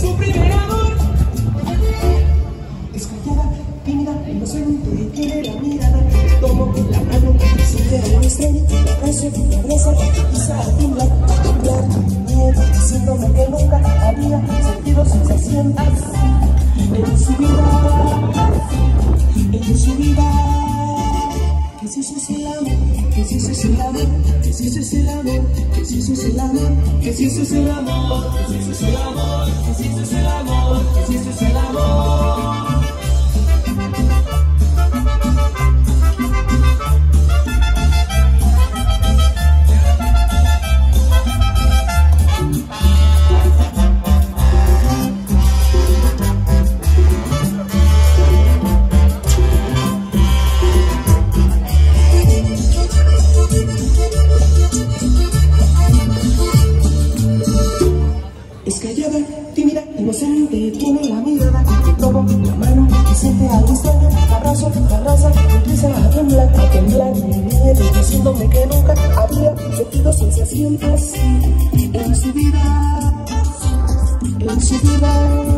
Su primer amor es callada, tímida, inocente, tiene la mirada. Tomo la mano, siente la estrella, la abrazo, la abraza, quizá tiembla, temblar, miedo, diciéndome que nunca había sentido sensación en su vida, en su vida. Es el amor, que es el amor, que es el amor, que es el amor, que eso es el amor, que eso es el amor, que eso es el amor, que eso es el amor. Es que callada, tímida, inocente, tiene la mirada, te tomo la mano, que siente algo extraño, abrazo, abraza, empieza a temblar, a temblar, viene diciéndome que nunca había sentido sensación así en su vida, en su vida.